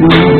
you.